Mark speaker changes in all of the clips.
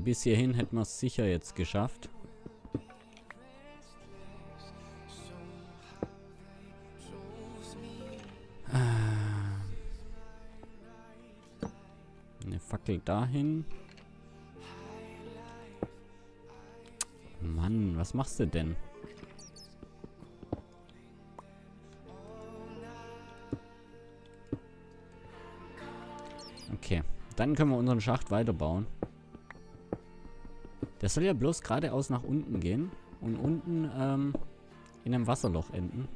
Speaker 1: bis hierhin hätten wir es sicher jetzt geschafft. Ah. Eine Fackel dahin. Mann, was machst du denn? Okay, dann können wir unseren Schacht weiterbauen. Der soll ja bloß geradeaus nach unten gehen und unten ähm, in einem Wasserloch enden.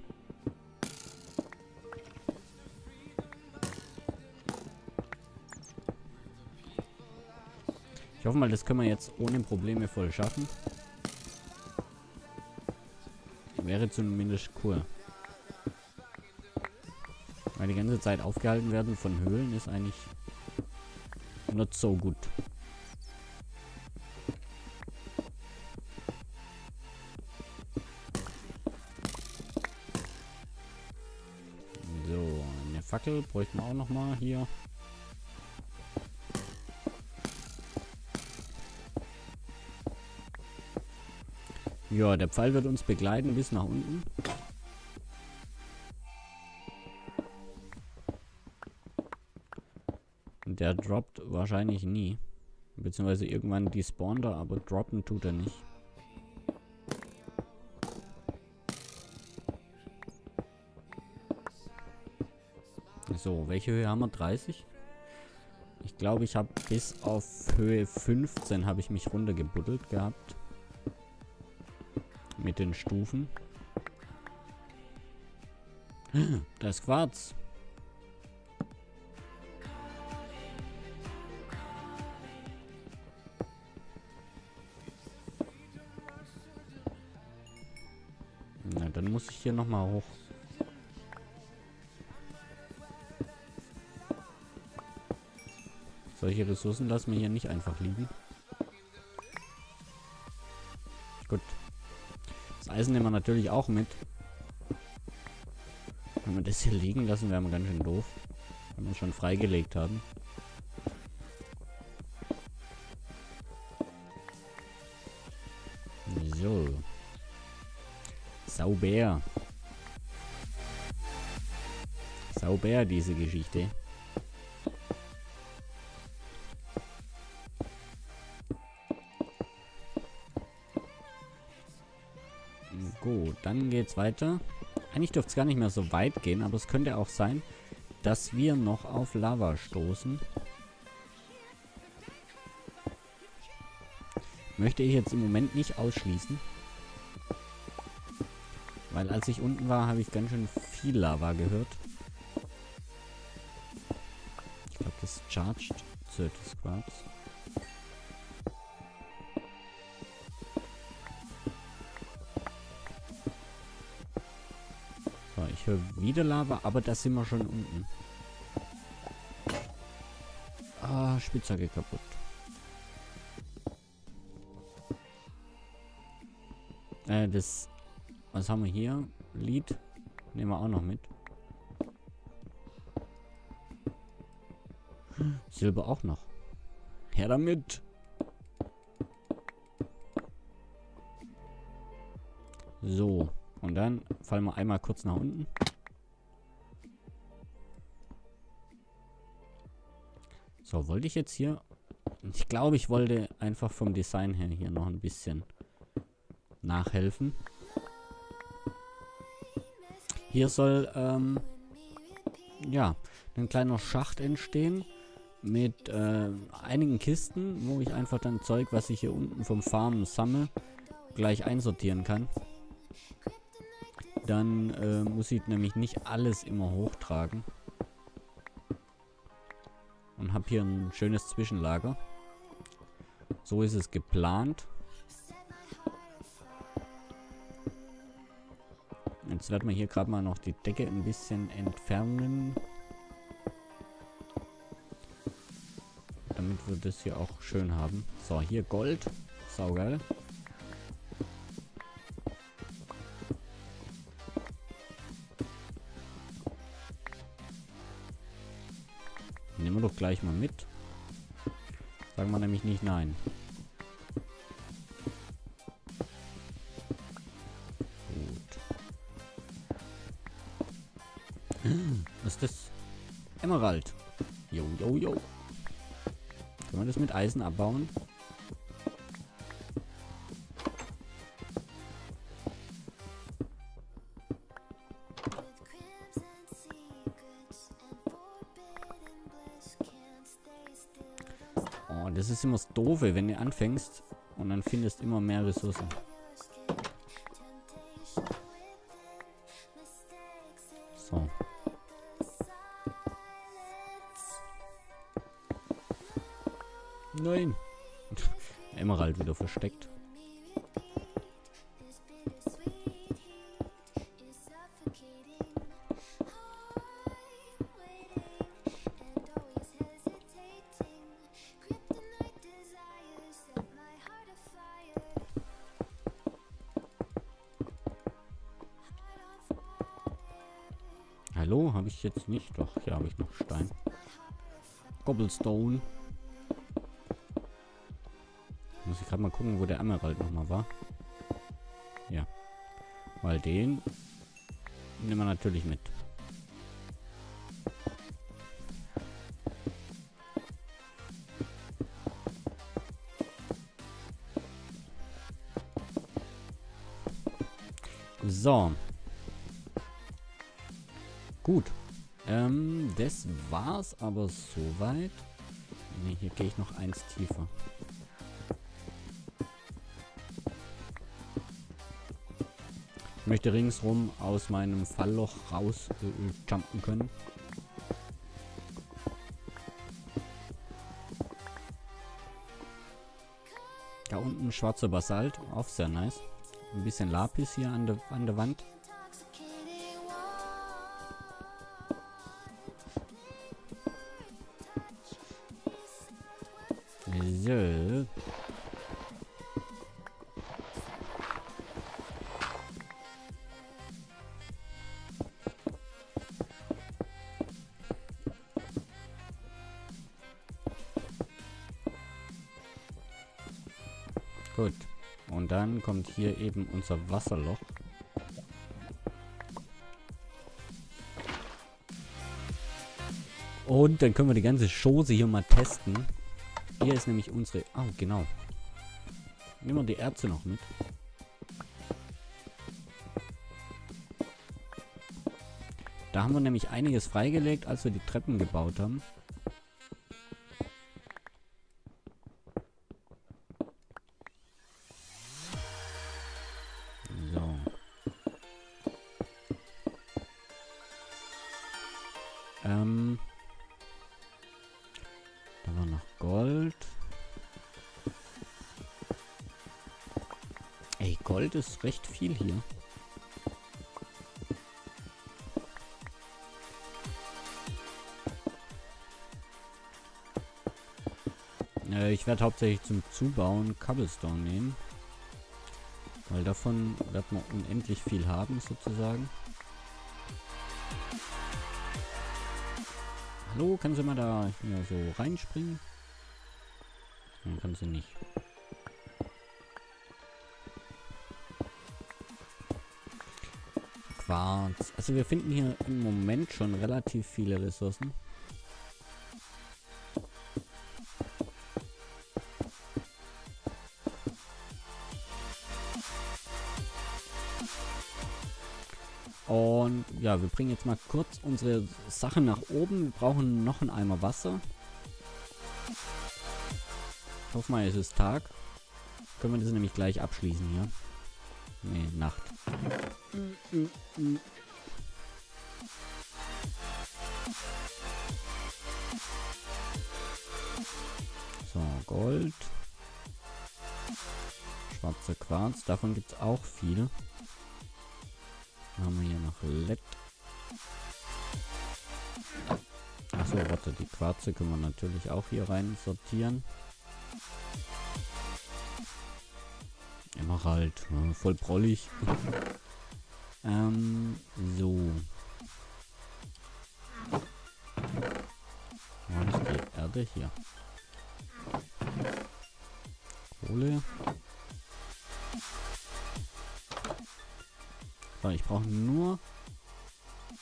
Speaker 1: Ich hoffe mal, das können wir jetzt ohne Probleme voll schaffen. Wäre zumindest cool. Weil die ganze Zeit aufgehalten werden von Höhlen ist eigentlich not so gut. Fackel bräuchten wir auch noch mal hier. Ja, der Pfeil wird uns begleiten bis nach unten. Der droppt wahrscheinlich nie. Beziehungsweise irgendwann despawnt er, aber droppen tut er nicht. So, welche Höhe haben wir? 30? Ich glaube, ich habe bis auf Höhe 15 habe ich mich runtergebuddelt gehabt. Mit den Stufen. Da ist Quarz. Na, dann muss ich hier nochmal hoch. Solche Ressourcen lassen wir hier nicht einfach liegen. Gut. Das Eisen nehmen wir natürlich auch mit. Wenn wir das hier liegen lassen, wären wir ganz schön doof. Wenn wir es schon freigelegt haben. So. Sauber. Sauber, diese Geschichte. Dann geht's weiter. Eigentlich dürfte es gar nicht mehr so weit gehen, aber es könnte auch sein, dass wir noch auf Lava stoßen. Möchte ich jetzt im Moment nicht ausschließen. Weil als ich unten war, habe ich ganz schön viel Lava gehört. Ich glaube, das charged Certus Quartz. Höre wieder Lava, aber da sind wir schon unten. Ah, Spitzhacke kaputt. Äh, das... Was haben wir hier? Lied. Nehmen wir auch noch mit. Silber auch noch. Her damit! So. Und dann fallen wir einmal kurz nach unten. So, wollte ich jetzt hier... Ich glaube, ich wollte einfach vom Design her hier noch ein bisschen nachhelfen. Hier soll, ähm, ja, ein kleiner Schacht entstehen mit äh, einigen Kisten, wo ich einfach dann Zeug, was ich hier unten vom Farmen sammle, gleich einsortieren kann. Dann äh, muss ich nämlich nicht alles immer hochtragen. Und habe hier ein schönes Zwischenlager. So ist es geplant. Jetzt werden wir hier gerade mal noch die Decke ein bisschen entfernen. Damit wir das hier auch schön haben. So, hier Gold. Saugeil. Nehmen mit. Sagen wir nämlich nicht nein. Gut. Was ist das? Emerald. Jo, jo, jo. Können wir das mit Eisen abbauen? Doofe, wenn du anfängst und dann findest immer mehr Ressourcen. So. Nein. Emerald wieder versteckt. Nicht? Doch, hier habe ich noch Stein. Cobblestone. Muss ich gerade mal gucken, wo der Emerald nochmal war. Ja. Weil den nehmen wir natürlich mit. So. Gut. Ähm, das war's aber soweit. Ne, hier gehe ich noch eins tiefer. Ich möchte ringsrum aus meinem Fallloch raus äh, jumpen können. Da unten schwarzer Basalt, auch sehr nice. Ein bisschen Lapis hier an der, an der Wand. Gut. Und dann kommt hier eben unser Wasserloch. Und dann können wir die ganze Chose hier mal testen. Hier ist nämlich unsere... Oh, genau. Nehmen wir die Erze noch mit. Da haben wir nämlich einiges freigelegt, als wir die Treppen gebaut haben. Gold ist recht viel hier. Äh, ich werde hauptsächlich zum Zubauen Cobblestone nehmen. Weil davon wird man unendlich viel haben, sozusagen. Hallo, kann sie mal da hier so reinspringen? Nein, kann sie nicht. Quarz. Also wir finden hier im Moment schon relativ viele Ressourcen. Und ja, wir bringen jetzt mal kurz unsere Sachen nach oben. Wir brauchen noch einen Eimer Wasser. Ich hoffe mal, es ist Tag. Können wir das nämlich gleich abschließen hier. Nee, Nacht. So, Gold. Schwarzer Quarz. Davon gibt es auch viel. Dann haben wir hier noch LED. Achso, warte, die Quarze können wir natürlich auch hier rein sortieren. Immer halt, ja, voll prollig. ähm, so. Ja, das geht. warte, hier. Kohle. So, ich brauche nur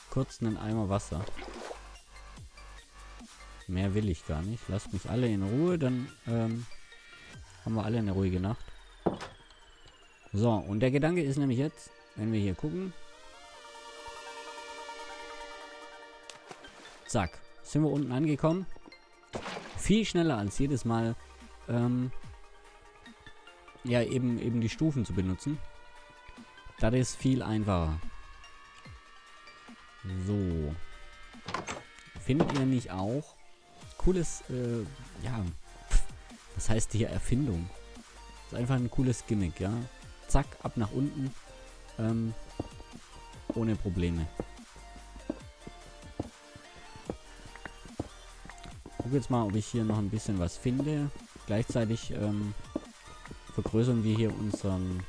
Speaker 1: kurz einen Eimer Wasser. Mehr will ich gar nicht. Lasst mich alle in Ruhe, dann ähm, haben wir alle eine ruhige Nacht. So, und der Gedanke ist nämlich jetzt, wenn wir hier gucken. Zack, sind wir unten angekommen. Viel schneller als jedes Mal, ähm, ja, eben, eben die Stufen zu benutzen. Das ist viel einfacher. So. Findet ihr nicht auch cooles, äh, ja, was heißt hier Erfindung? Ist einfach ein cooles Gimmick, ja. Zack, ab nach unten. Ähm, ohne Probleme. Guck jetzt mal, ob ich hier noch ein bisschen was finde. Gleichzeitig ähm, vergrößern wir hier unseren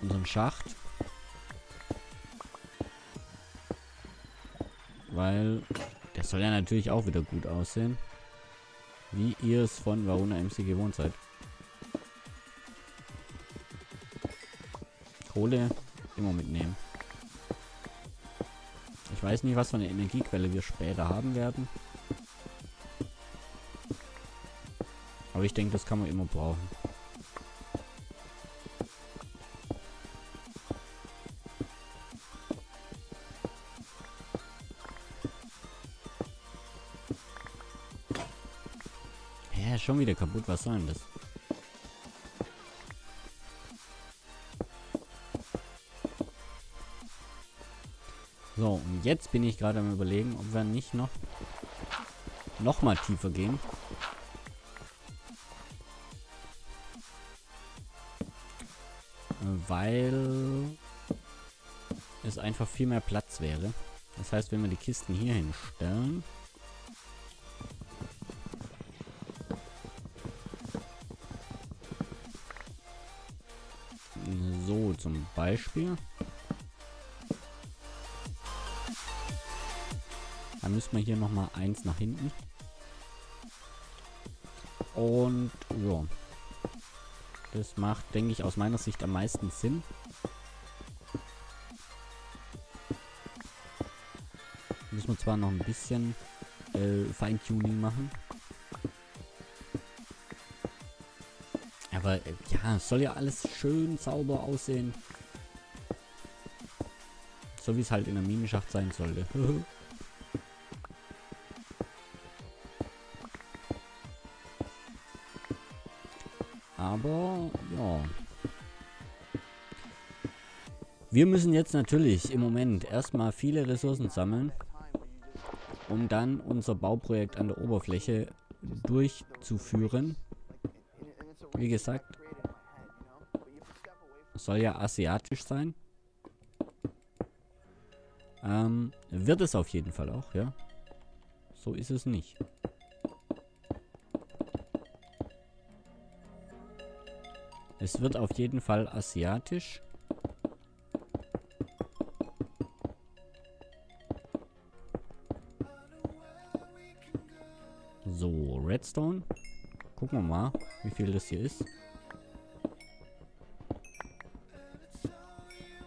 Speaker 1: unseren Schacht. Weil der soll ja natürlich auch wieder gut aussehen. Wie ihr es von Varuna MC gewohnt seid. Kohle immer mitnehmen. Ich weiß nicht, was für eine Energiequelle wir später haben werden. Aber ich denke, das kann man immer brauchen. Schon wieder kaputt. Was soll denn das? So, und jetzt bin ich gerade am überlegen, ob wir nicht noch noch mal tiefer gehen. Weil es einfach viel mehr Platz wäre. Das heißt, wenn wir die Kisten hier hinstellen... So, zum Beispiel. Dann müssen wir hier nochmal eins nach hinten. Und ja. Das macht, denke ich, aus meiner Sicht am meisten Sinn. Müssen wir zwar noch ein bisschen äh, Feintuning machen. Aber äh, ja, soll ja alles schön sauber aussehen. So wie es halt in der Minenschacht sein sollte. Aber, ja. Wir müssen jetzt natürlich im Moment erstmal viele Ressourcen sammeln, um dann unser Bauprojekt an der Oberfläche durchzuführen. Wie gesagt, soll ja asiatisch sein. Ähm, wird es auf jeden Fall auch, ja. So ist es nicht. Es wird auf jeden Fall asiatisch. So, Redstone. Gucken wir mal, wie viel das hier ist.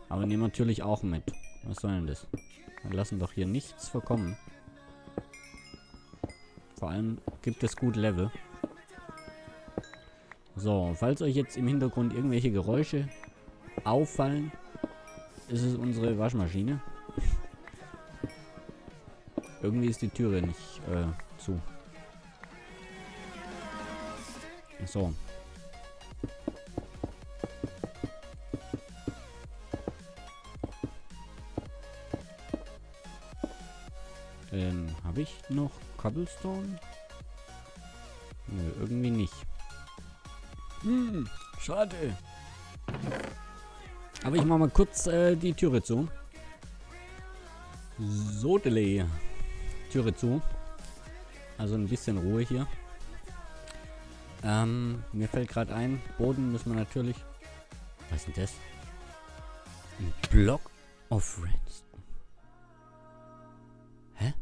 Speaker 1: Aber nehmen wir natürlich auch mit. Was soll denn das? Wir lassen doch hier nichts verkommen. Vor allem gibt es gut Level. So, falls euch jetzt im Hintergrund irgendwelche Geräusche auffallen, ist es unsere Waschmaschine. Irgendwie ist die Türe nicht äh, zu. So. Ähm, habe ich noch Cobblestone? Nö, irgendwie nicht. Hm, schade. Aber ich mache mal kurz äh, die Türe zu. So, Delay. Türe zu. Also ein bisschen Ruhe hier. Ähm, mir fällt gerade ein, Boden müssen wir natürlich... Was ist denn das? Ein Block of Redstone. Hä?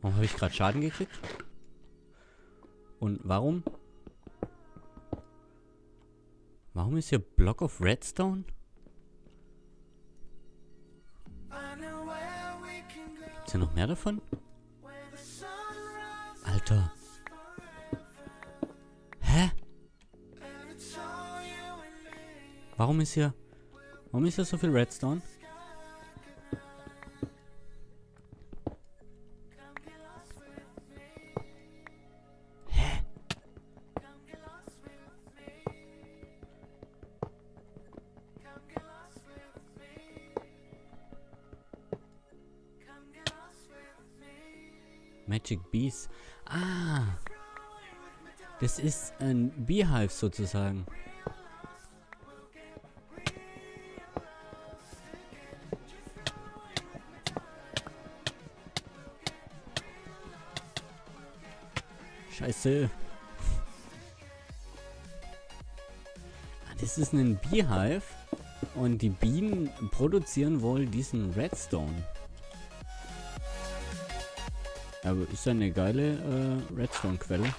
Speaker 1: Warum habe ich gerade Schaden gekriegt? Und warum? Warum ist hier Block of Redstone? Gibt's hier noch mehr davon? Alter. Hä? Warum ist hier... Warum ist hier so viel Redstone? Magic Bees. Ah. Das ist ein Beehive sozusagen. Scheiße. Ah, das ist ein Beehive. Und die Bienen produzieren wohl diesen Redstone. Aber ist eine geile äh, Redstone-Quelle.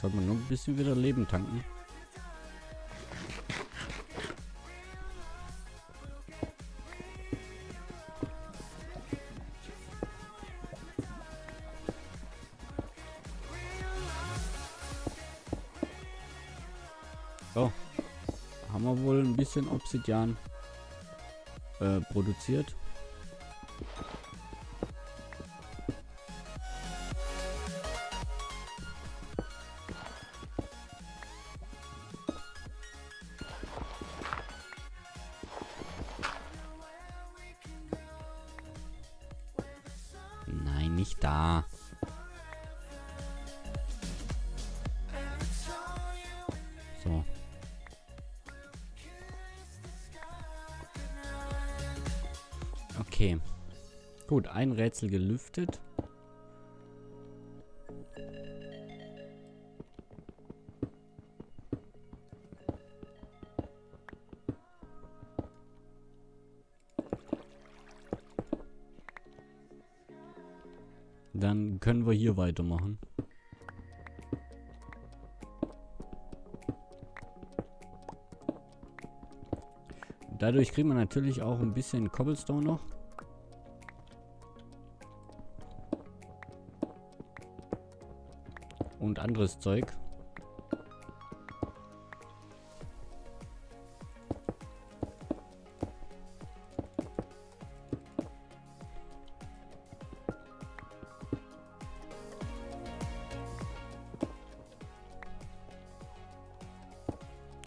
Speaker 1: Sollte man nur ein bisschen wieder Leben tanken. So. Haben wir wohl ein bisschen Obsidian äh, produziert. Rätsel gelüftet. Dann können wir hier weitermachen. Dadurch kriegt man natürlich auch ein bisschen Cobblestone noch. Und anderes Zeug.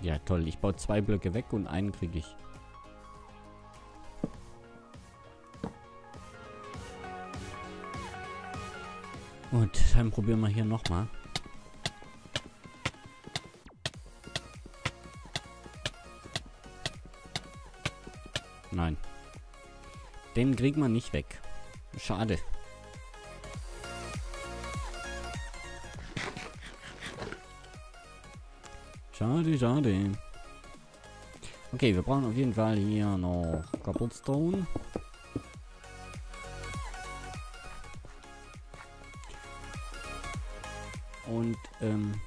Speaker 1: Ja, toll. Ich baue zwei Blöcke weg und einen kriege ich. Gut, dann probieren wir hier nochmal. Den kriegt man nicht weg. Schade. Schade, schade. Okay, wir brauchen auf jeden Fall hier noch Cobblestone. Und, ähm...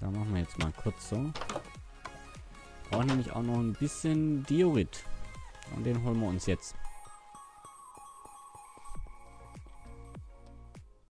Speaker 1: Da machen wir jetzt mal kurz so. Brauchen nämlich auch noch ein bisschen Diorit. Und den holen wir uns jetzt.